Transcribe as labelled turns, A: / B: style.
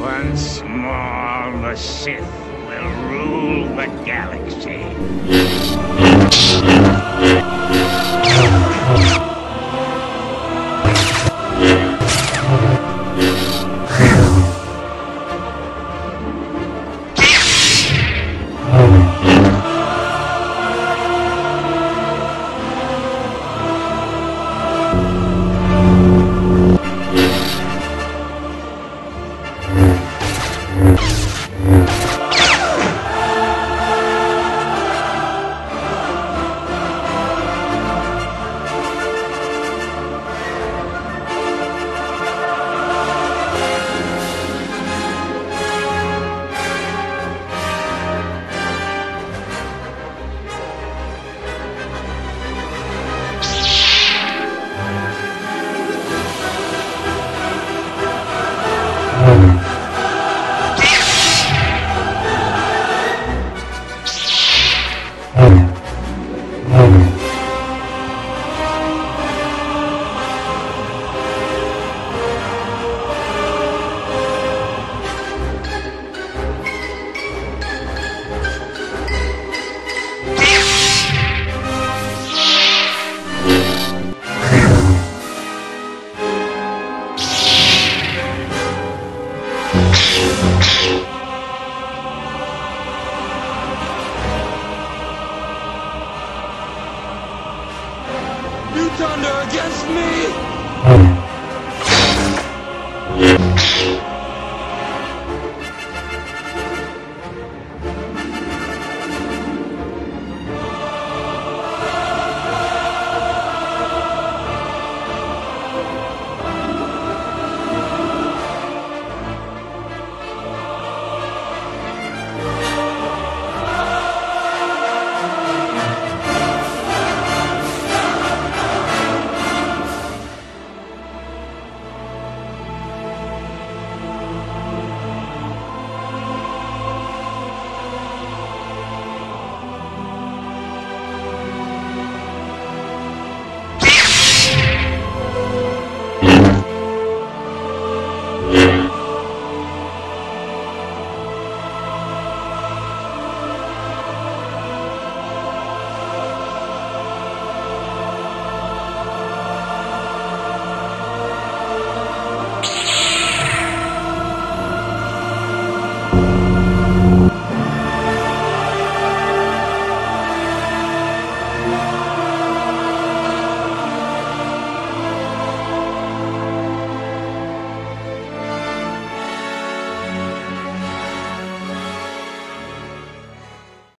A: Once more, the Sith will rule the galaxy.
B: You turned thunder against me!